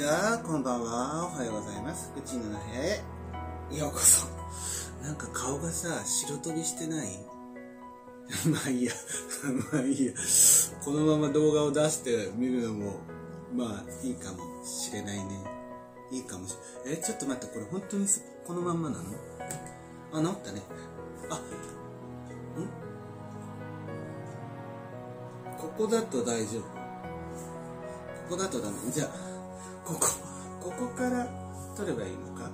ちは、こんばんは、おはようございます。うちの部屋へようこそ。なんか顔がさ、白飛びしてない？まあいいや、まあいいや。このまま動画を出してみるのも、まあいいかもしれないね。いいかもしれないえ、ちょっと待って、これ本当にこのまんまなの？あ、治ったね。あ、ん？ここだと大丈夫。ここだとダメ。じゃあ、ここ、ここから取ればいいのか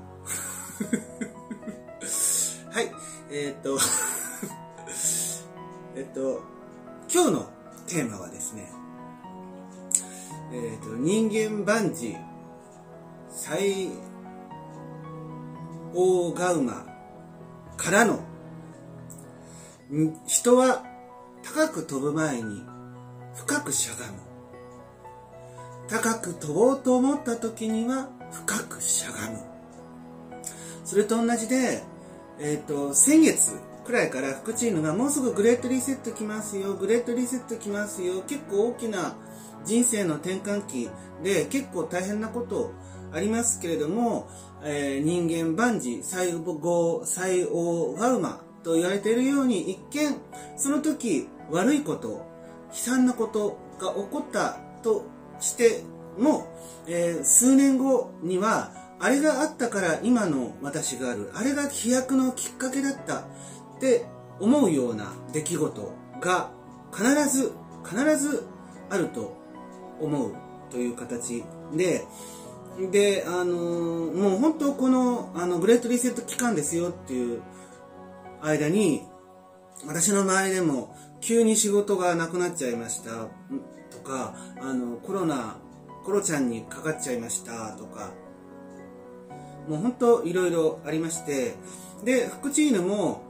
はい、えー、っと、えっと、今日のテーマはですね、えー、っと、人間万事最大ガウマからの、人は高く飛ぶ前に深くしゃがむ。高く飛ぼうと思った時には深くしゃがむ。それと同じで、えっ、ー、と、先月くらいから福チームがもうすぐグレートリセット来ますよ、グレートリセット来ますよ、結構大きな人生の転換期で結構大変なことありますけれども、えー、人間万事最後、最大ガウマと言われているように一見その時悪いこと、悲惨なことが起こったとしても、えー、数年後にはあれがあったから今の私がある。あれが飛躍のきっかけだったって思うような出来事が必ず必ずあると思うという形でであのー、もう本当このあのグレートリセット期間ですよっていう間に私の周りでも急に仕事がなくなっちゃいました。かあのコロナコロちゃんにかかっちゃいましたとか。もう本当いろいろありまして。で福チーヌも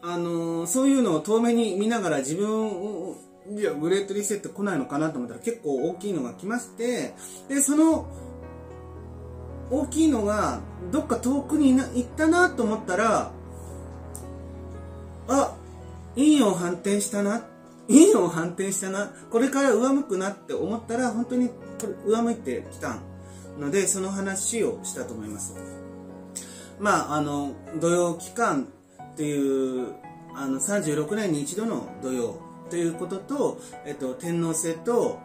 あのそういうのを遠目に見ながら自分いやグレートリセット来ないのかなと思ったら結構大きいのが来まして。でその大きいのがどっか遠くに行ったなと思ったらあいいよ反転したなっいいよ反転したな。これから上向くなって思ったら本当に上向いてきたのでその話をしたと思います。まああの土曜期間っていうあの36年に一度の土曜ということと、えっと、天皇制と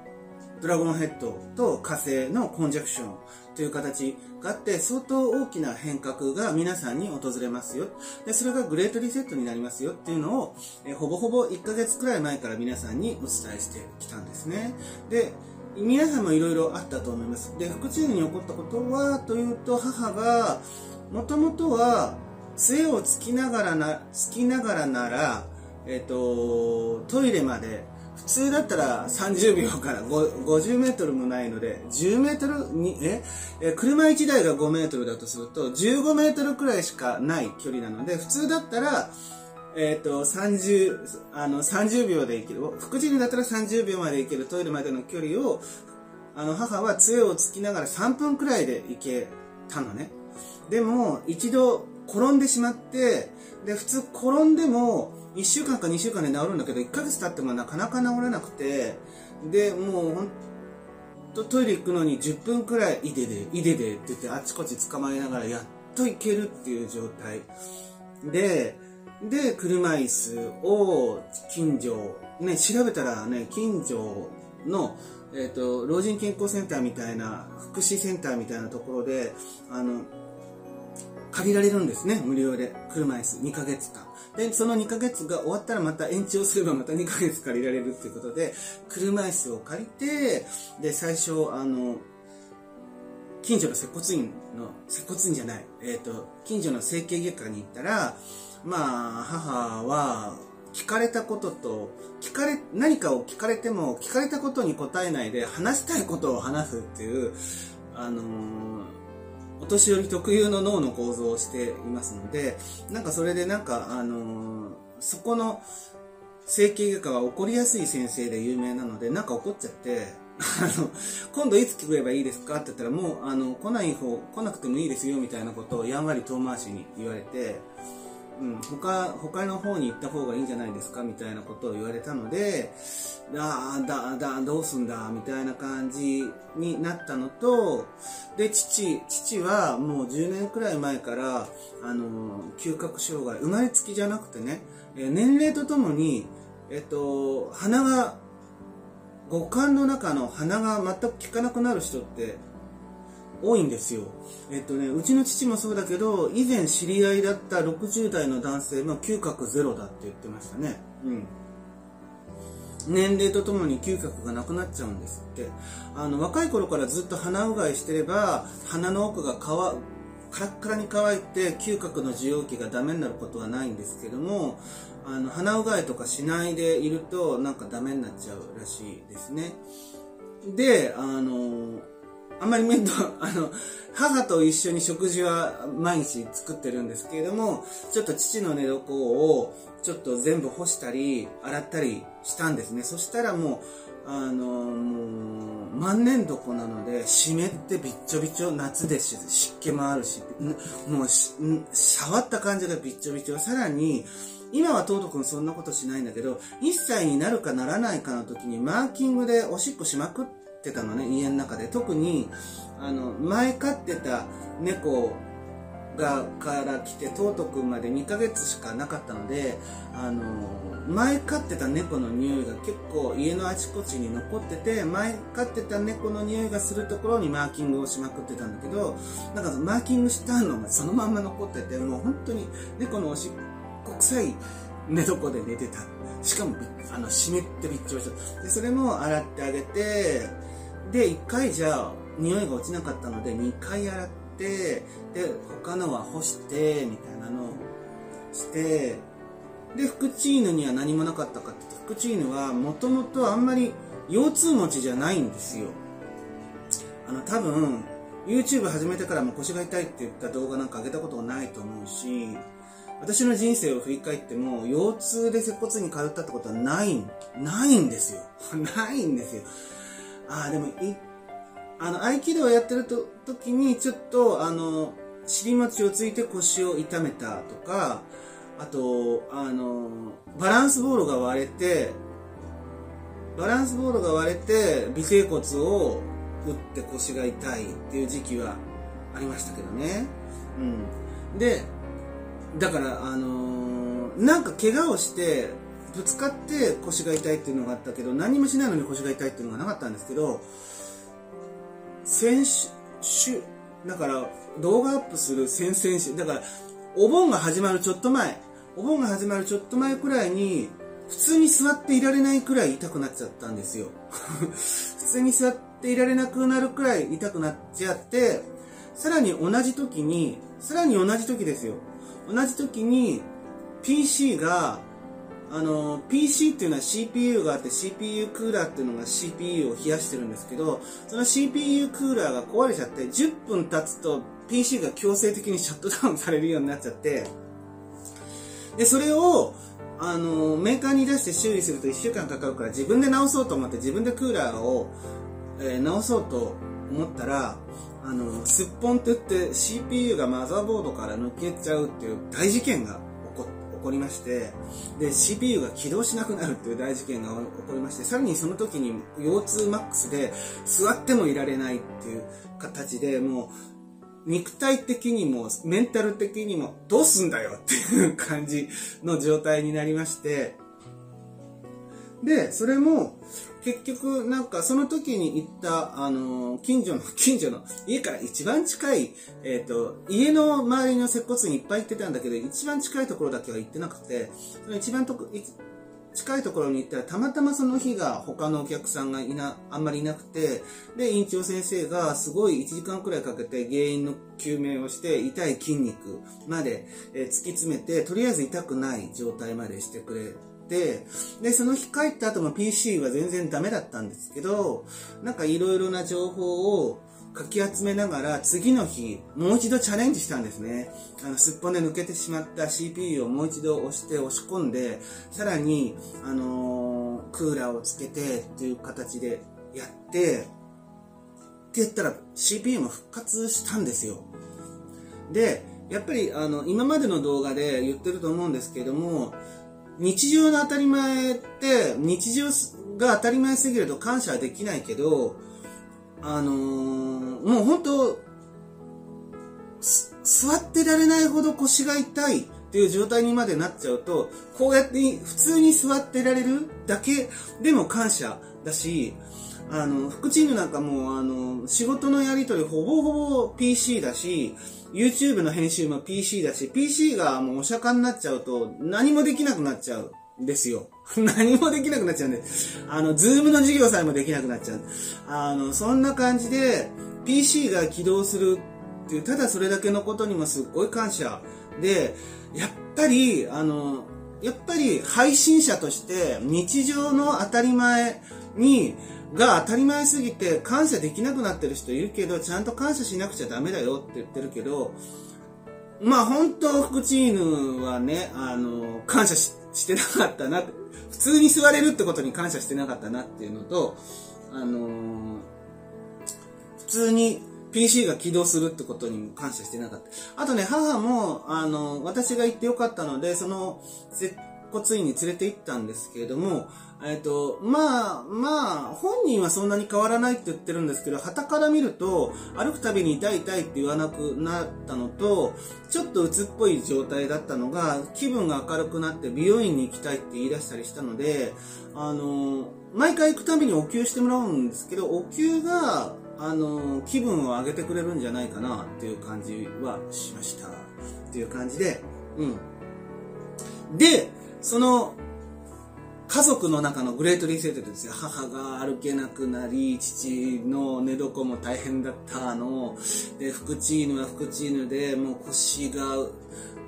ドラゴンヘッドと火星のコンジャクションという形があって相当大きな変革が皆さんに訪れますよ。でそれがグレートリセットになりますよっていうのをえほぼほぼ1ヶ月くらい前から皆さんにお伝えしてきたんですね。で皆さんもいろいろあったと思います。で福チームに起こったことはというと母がもともとは杖をつきながらなつきながらならえっ、とトイレまで普通だったら30秒から50メートルもないので、10メートルに、え？え車1台が5メートルだとすると、15メートルくらいしかない距離なので、普通だったら、えっ、ー、と、30、あの、30秒で行ける。福尻だったら30秒まで行けるトイレまでの距離を、あの、母は杖をつきながら3分くらいで行けたのね。でも、一度転んでしまって、で、普通転んでも、1週間か2週間で治るんだけど1ヶ月経ってもなかなか治らなくてでもうほんとトイレ行くのに10分くらい「いででいでで」って言ってあちこち捕まえながらやっと行けるっていう状態。でで車椅子を近所ね調べたらね近所のえーと、老人健康センターみたいな福祉センターみたいなところであの借りられるんですね無料で。車椅子2ヶ月間。で、その2ヶ月が終わったらまた延長すればまた2ヶ月借りられるっていうことで、車椅子を借りて、で、最初、あの、近所の接骨院の、接骨院じゃない、えっ、ー、と、近所の整形外科に行ったら、まあ、母は、聞かれたことと、聞かれ、何かを聞かれても、聞かれたことに答えないで、話したいことを話すっていう、あのーお年寄り特有の脳の構造をしていますのでなんかそれでなんかあのー、そこの整形外科は起こりやすい先生で有名なのでなんか怒っちゃってあの今度いつ来ればいいですかって言ったらもうあの来ない方来なくてもいいですよみたいなことをやんわり遠回しに言われてうん、他他の方に行った方がいいんじゃないですかみたいなことを言われたのでああだだどうすんだみたいな感じになったのとで父父はもう10年くらい前からあの嗅覚障害生まれつきじゃなくてね年齢とともに、えっと、鼻が五感の中の鼻が全く効かなくなる人って多いんですよ。えっとね、うちの父もそうだけど、以前知り合いだった60代の男性も嗅覚ゼロだって言ってましたね。うん。年齢とともに嗅覚がなくなっちゃうんですって。あの、若い頃からずっと鼻うがいしてれば、鼻の奥が乾、カラッカラに乾いて嗅覚の受容器がダメになることはないんですけども、あの、鼻うがいとかしないでいると、なんかダメになっちゃうらしいですね。で、あの、あんまり面倒、あの、母と一緒に食事は毎日作ってるんですけれども、ちょっと父の寝床をちょっと全部干したり、洗ったりしたんですね。そしたらもう、あの、もう、万年床なので、湿ってびっちょびちょ、夏ですし、湿気もあるし、もう触った感じがびっちょびちょ。さらに、今はトート君そんなことしないんだけど、1歳になるかならないかの時にマーキングでおしっこしまくって、ってたのね家の中で。特にあの前飼ってた猫がから来てトート君まで2ヶ月しかなかったのであの前飼ってた猫の匂いが結構家のあちこちに残ってて前飼ってた猫の匂いがするところにマーキングをしまくってたんだけどなんかマーキングしたのがそのまんま残っててもう本当に猫のおしっこ臭い寝床で寝てた。しかもあの湿ってびっちょびちょ。でそれも洗ってあげてで1回じゃ匂いが落ちなかったので2回洗ってで他のは干してみたいなのをしてでフクチーヌには何もなかったかってフクチーヌはもともとあんまり腰痛持ちじゃないんですよ。あの多分 YouTube 始めてからも腰が痛いって言った動画なんか上げたことないと思うし私の人生を振り返っても腰痛で接骨院に通ったってことはないないんですよ。ないんですよ。ああ、でも、い、あの、合気道をやってると時に、ちょっと、あの、尻餅をついて腰を痛めたとか、あと、あの、バランスボールが割れて、バランスボールが割れて、尾椎骨を打って腰が痛いっていう時期はありましたけどね。うん。で、だから、あの、なんか怪我をして、ぶつかって腰が痛いっていうのがあったけど何もしないのに腰が痛いっていうのがなかったんですけど先週だから動画アップする先々週だからお盆が始まるちょっと前お盆が始まるちょっと前くらいに普通に座っていられないくらい痛くなっちゃったんですよ。普通に座っていられなくなるくらい痛くなっちゃってさらに同じ時にさらに同じ時ですよ。同じ時に PC があの PC っていうのは CPU があって CPU クーラーっていうのが CPU を冷やしてるんですけどその CPU クーラーが壊れちゃって10分経つと PC が強制的にシャットダウンされるようになっちゃってでそれをあのメーカーに出して修理すると1週間かかるから自分で直そうと思って自分でクーラーを、えー、直そうと思ったらあのすっぽんって言って CPU がマザーボードから抜けちゃうっていう大事件がこりましてで CPU が起動しなくなるっていう大事件が起こりましてさらにその時に腰痛マックスで座ってもいられないっていう形でもう肉体的にもメンタル的にもどうすんだよっていう感じの状態になりましてでそれも結局なんかその時に行ったあの近所の 近所の家から一番近い、えっ、ー、と家の周りの接骨院いっぱい行ってたんだけど一番近いところだけは行ってなくてその一番と近いところに行ったらたまたまその日が他のお客さんがいなあんまりいなくてで院長先生がすごい1時間くらいかけて原因の究明をして痛い筋肉まで、え突き詰めてとりあえず痛くない状態までしてくれ、で、その日帰った後も PC は全然ダメだったんですけど、なんかいろいろな情報をかき集めながら次の日もう一度チャレンジしたんですね。あのすっぽんで抜けてしまった CPU をもう一度押して押し込んでさらに、あのー、クーラーをつけてっていう形でやってって言ったら CPU も復活したんですよ。でやっぱりあの今までの動画で言ってると思うんですけども日常の当たり前って日常が当たり前すぎると感謝はできないけどあのー、もう本当座ってられないほど腰が痛いっていう状態にまでなっちゃうとこうやって普通に座ってられるだけでも感謝だしあの、福チームなんかもうあの、仕事のやりとりほぼほぼ PC だし、YouTube の編集も PC だし、PC がもうお釈迦になっちゃうと何もできなくなっちゃうんですよ。何もできなくなっちゃうんで、あの、ズームの授業さえもできなくなっちゃう。あの、そんな感じで、PC が起動するっていう、ただそれだけのことにもすっごい感謝。で、やっぱり、あの、やっぱり配信者として日常の当たり前に、が当たり前すぎて感謝できなくなってる人いるけど、ちゃんと感謝しなくちゃダメだよって言ってるけど、まあ本当、福チーヌはね、あの、感謝してなかったな、普通に座れるってことに感謝してなかったなっていうのと、あの普通に PC が起動するってことにも感謝してなかった。あとね、母も、あの、私が行ってよかったので、その、接骨院に連れて行ったんですけれども、えっ、と、まあ、まあ、本人はそんなに変わらないって言ってるんですけど、旗から見ると、歩くたびに痛い痛いって言わなくなったのと、ちょっと鬱っぽい状態だったのが、気分が明るくなって美容院に行きたいって言い出したりしたので、あの、毎回行くたびにお灸してもらうんですけど、お灸が、あの、気分を上げてくれるんじゃないかなっていう感じはしました。っていう感じで、うん。で、その、家族の中のグレートリセットですよ。母が歩けなくなり、父の寝床も大変だったの。で、福チーヌは福チーヌで、もう腰が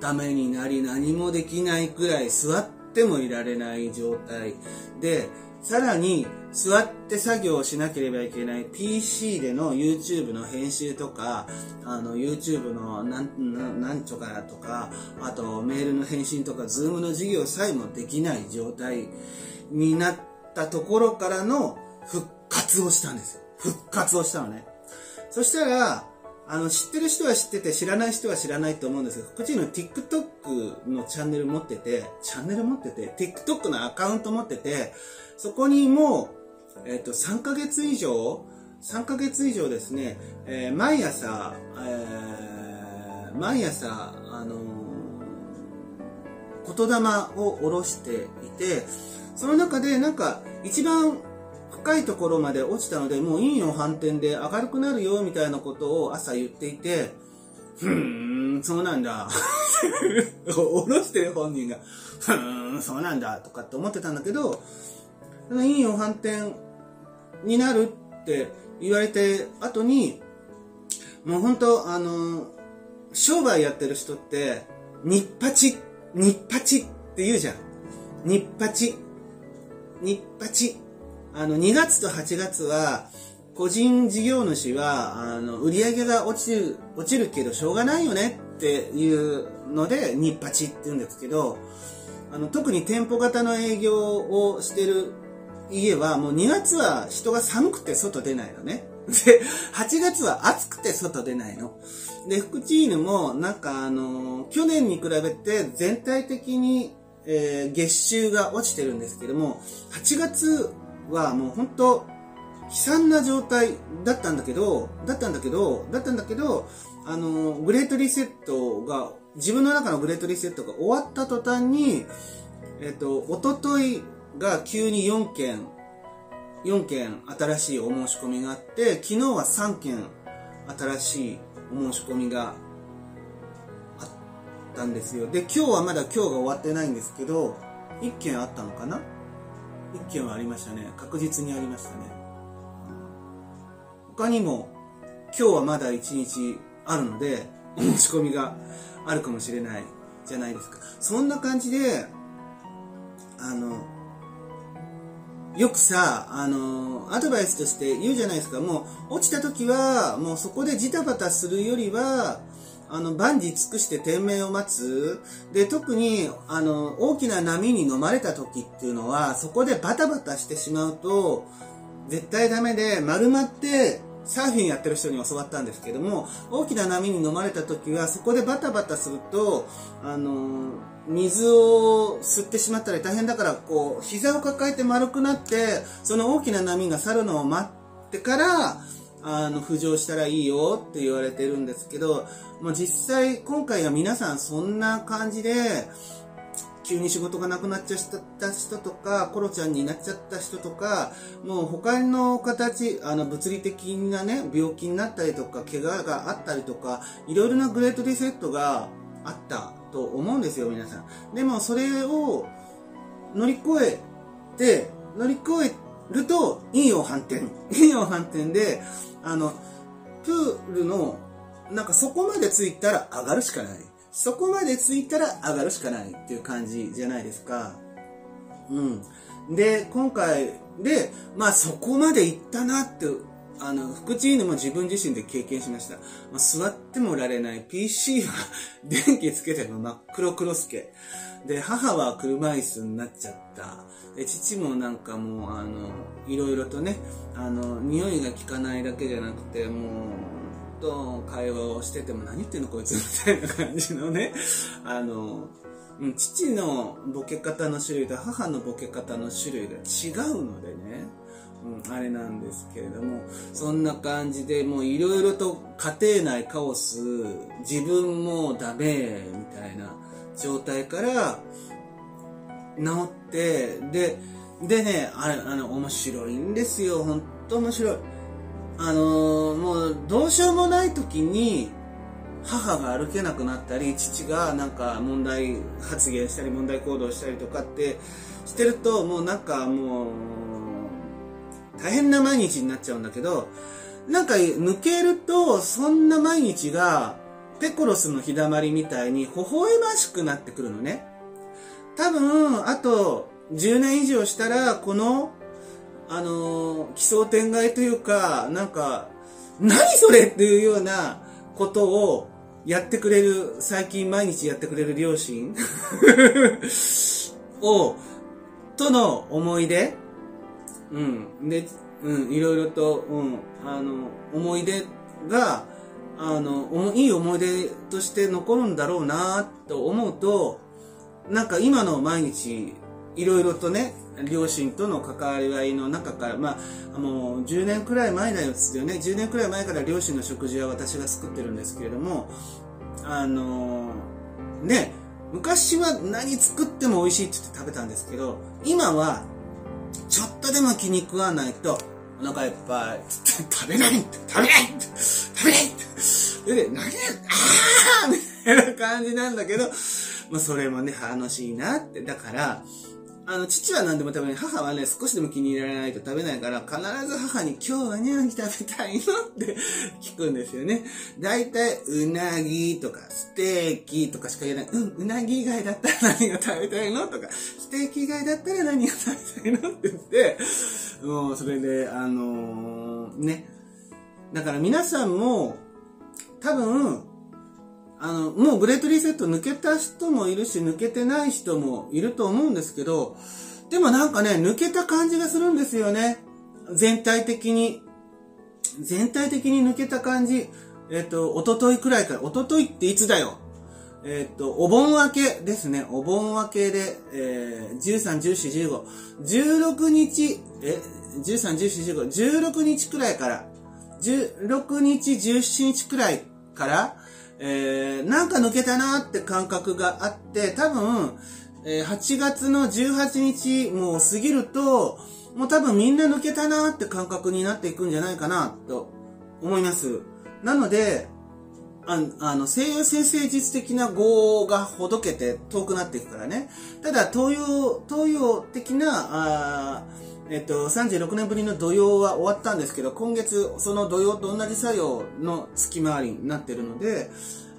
ダメになり、何もできないくらい座ってもいられない状態で、さらに座って作業をしなければいけない PC での YouTube の編集とか、あの YouTube のなんなんちょかとか、あとメールの返信とか Zoom の授業さえもできない状態になったところからの復活をしたんですよ。復活をしたのね。そしたら、あの、知ってる人は知ってて、知らない人は知らないと思うんですけど、福知の TikTok のチャンネル持ってて、チャンネル持ってて、TikTok のアカウント持ってて、そこにも、えっ、と、3ヶ月以上、3ヶ月以上ですね、えー、毎朝、えー、毎朝、あの、言霊を下ろしていて、その中でなんか一番深いところまで落ちたので、もう陰陽反転で明るくなるよみたいなことを朝言っていて、ふーん、そうなんだ。下ろしてる本人が、ふーん、そうなんだとかって思ってたんだけど、陰陽反転になるって言われて後に、もう本当あの、商売やってる人って、日八、日八って言うじゃん。日八、日八。あの、2月と8月は、個人事業主は、あの、売り上げが落ちる、落ちるけどしょうがないよねっていうので、日八って言うんですけど、あの、特に店舗型の営業をしてる家はもう2月は人が寒くて外出ないのね。で、8月は暑くて外出ないの。で、福チーヌもなんかあの去年に比べて全体的に、えー、月収が落ちてるんですけども、8月はもう本当悲惨な状態だったんだけど、だったんだけど、だったんだけど、あのグレートリセットが、自分の中のグレートリセットが終わった途端に、えっと、おととい、が急に4件、4件新しいお申し込みがあって、昨日は3件新しいお申し込みがあったんですよ。で、今日はまだ今日が終わってないんですけど、1件あったのかな ?1 件はありましたね。確実にありましたね。他にも、今日はまだ1日あるので、お申し込みがあるかもしれないじゃないですか。そんな感じで、あの、よくさ、あの、アドバイスとして言うじゃないですか。もう、落ちた時は、もうそこでジタバタするよりは、あの、万事尽くして天命を待つ。で、特に、あの、大きな波に飲まれた時っていうのは、そこでバタバタしてしまうと、絶対ダメで、丸まってサーフィンやってる人に教わったんですけども大きな波に飲まれた時はそこでバタバタするとあの水を吸ってしまったり大変だからこう膝を抱えて丸くなってその大きな波が去るのを待ってからあの浮上したらいいよって言われてるんですけど、まあ、実際今回は皆さんそんな感じで急に仕事がなくなっちゃった人とか、コロちゃんになっちゃった人とか、もう他の形、あの物理的なね、病気になったりとか、怪我があったりとか、いろいろなグレートリセットがあった。と思うんですよ、皆さん。でもそれを乗り越えて、乗り越えると、陰陽反転。陰陽反転で、あの、プールの、なんかそこまでついたら上がるしかない。そこまでついたら上がるしかないっていう感じじゃないですか。うん。で、今回で、まあそこまで行ったなって、あの、福知犬も自分自身で経験しました。まあ、座ってもられない。PC は電気つけても真っ黒黒助。で、母は車椅子になっちゃった。で、父もなんかもう、あの、いろいろとね、あの、匂いが効かないだけじゃなくて、もう、と会話をしてても何言ってんのこいつみたいな感じのね、あの、父のボケ方の種類と母のボケ方の種類が違うのでね、うん、あれなんですけれども、そんな感じでもういろいろと家庭内カオス、自分もダメみたいな状態から治って、で、でね、あれ、あの、面白いんですよ。本当面白い。あのー、もうどうしようもない時に母が歩けなくなったり父がなんか問題発言したり問題行動したりとかってしてるともうなんかもう大変な毎日になっちゃうんだけどなんか抜けるとそんな毎日がペコロスの日だまりみたいに微笑ましくなってくるのね。多分あと10年以上したらこのあのー、奇想天外というか、なんか、何それっていうようなことをやってくれる、最近毎日やってくれる両親？を、との思い出、うん、で、うん、いろいろと、うん、あの、思い出が、あの、いい思い出として残るんだろうなと思うと、なんか今の毎日、いろいろとね、両親との関わり合いの中から、まあ、もう10年くらい前なんですよね。10年くらい前から両親の食事は私が作ってるんですけれども、あの、ね、昔は何作っても美味しいって言って食べたんですけど、今は、ちょっとでも気に食わないと、お腹いっぱい、食べない食べない食べないで、何や、ああみたいな感じなんだけど、まあそれもね、楽しいなって。だから、あの、父は何でも食べない。母はね、少しでも気に入られないと食べないから、必ず母に今日は何食べたいのって聞くんですよね。大体、うなぎとか、ステーキとかしか言えない。うん、うなぎ以外だったら何が食べたいのとか、ステーキ以外だったら何が食べたいのって言って、もう、それで、あのー、ね。だから皆さんも、多分、あの、もうグレートリセット抜けた人もいるし、抜けてない人もいると思うんですけど、でもなんかね、抜けた感じがするんですよね。全体的に。全体的に抜けた感じ。えっ、と、おとといくらいから、おとといっていつだよえっ、と、お盆明けですね。お盆明けで、えー、13、14、15。16日、え、13、14、15。16日くらいから、16日、17日くらいから、えー、なんか抜けたなって感覚があって、多分、えー、8月の18日もう過ぎると、もう多分みんな抜けたなって感覚になっていくんじゃないかなと思います。なので、ああの、西洋先生術的な語がほどけて遠くなっていくからね。ただ、東洋、東洋的な、あえっと、36年ぶりの土曜は終わったんですけど、今月、その土曜と同じ作用の月回りになってるので、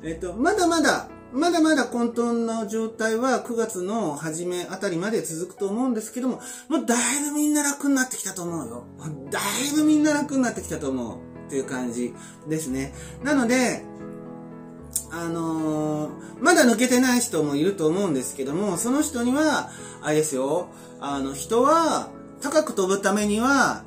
えっと、まだまだ、まだまだ混沌の状態は9月の初めあたりまで続くと思うんですけども、もうだいぶみんな楽になってきたと思うよ。だいぶみんな楽になってきたと思うっていう感じですね。なので、あのー、まだ抜けてない人もいると思うんですけども、その人には、あれですよ、あの、人は、高く飛ぶためには、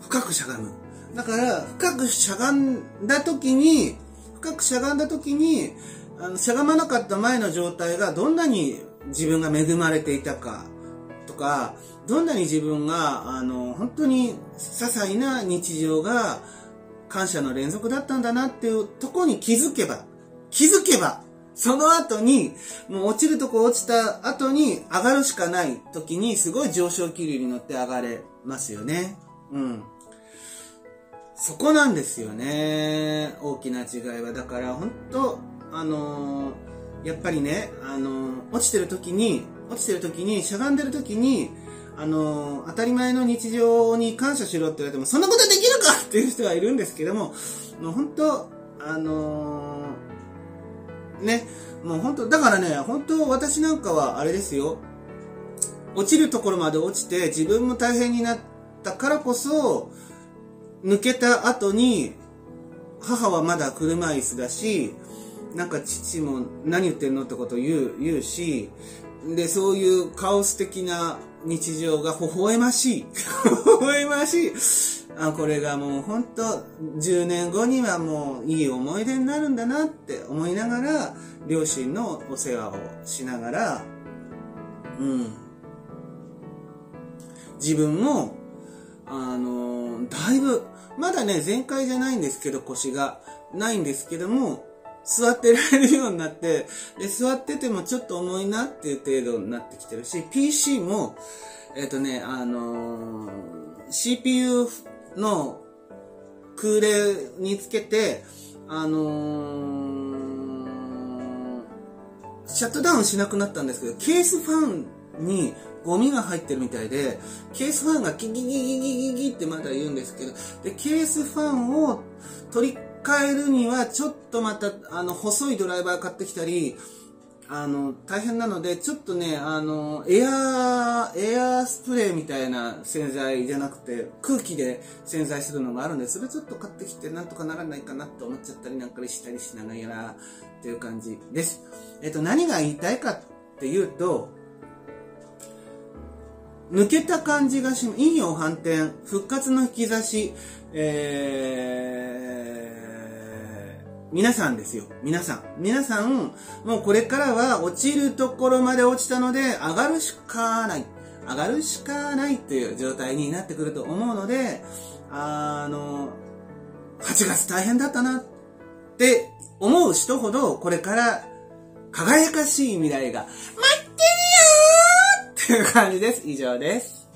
深くしゃがむ。だから深くしゃがんだ時に深くしゃがんだ時にあのしゃがまなかった前の状態がどんなに自分が恵まれていたかとかどんなに自分があの本当に些細な日常が感謝の連続だったんだなっていうとこに気づけば気づけばその後に、もう落ちるとこ落ちた後に上がるしかない時にすごい上昇気流に乗って上がれますよね。うん。そこなんですよね。大きな違いは。だから本当あのー、やっぱりね、あのー、落ちてる時に、落ちてる時に、しゃがんでる時に、あのー、当たり前の日常に感謝しろって言われても、そんなことできるかっていう人はいるんですけども、もう本当あのね、もう本当、だからね、本当私なんかはあれですよ。落ちるところまで落ちて自分も大変になったからこそ、抜けた後に、母はまだ車椅子だし、なんか父も何言ってんのってことを言う、言うし、で、そういうカオス的な日常が微笑ましい。微笑ましい。あこれがもう本当10年後にはもういい思い出になるんだなって思いながら両親のお世話をしながらうん。自分もあのだいぶまだね全開じゃないんですけど腰がないんですけども座ってられるようになって、で、座っててもちょっと重いなっていう程度になってきてるし、PC も、えっ、ー、とね、あのー、CPU の空冷につけて、あのー、シャットダウンしなくなったんですけど、ケースファンにゴミが入ってるみたいで、ケースファンがギギギギギギギってまだ言うんですけど、で、ケースファンを取り替えるには、ちょっとまた、あの、細いドライバー買ってきたり、あの、大変なので、ちょっとね、あの、エアー、エアースプレーみたいな洗剤じゃなくて、空気で洗剤するのがあるんで、それちょっと買ってきて、なんとかならないかなって思っちゃったりなんかしたりしながら、っていう感じです。えっと、何が言いたいかっていうと、抜けた感じがし、陰陽反転、復活の引き出し、えー、皆さんですよ。皆さん。皆さん、もうこれからは落ちるところまで落ちたので、上がるしかない。上がるしかないっていう状態になってくると思うので、あの、8月大変だったなって思う人ほど、これから輝かしい未来が待ってるよーっていう感じです。以上です。